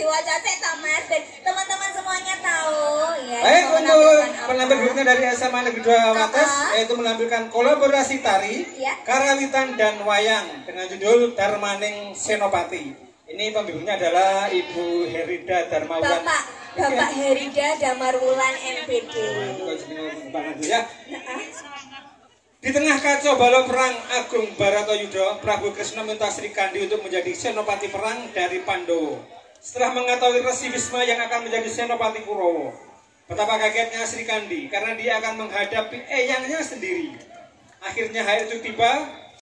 diwaca cek tak mas dan teman-teman semuanya tahu ya. Baik untuk menampilkan apa. penampil berikutnya dari SMA Negeri 2 Wates yaitu menampilkan kolaborasi tari, Ya. karawitan dan wayang dengan judul Darmaning Senopati. Ini pembimbingnya adalah Ibu Herida Darmawan. Bapak Bapak Herida Damarwulan MPD. ya. Di tengah kacau balau perang Agung Baratayuda, Prabu Kresna minta Sri Kandi untuk menjadi senopati perang dari Pandowo. Setelah mengetahui Resi Wisma yang akan menjadi senopati Kurowo, betapa kagetnya Sri Kandi karena dia akan menghadapi eyangnya sendiri. Akhirnya hari itu tiba,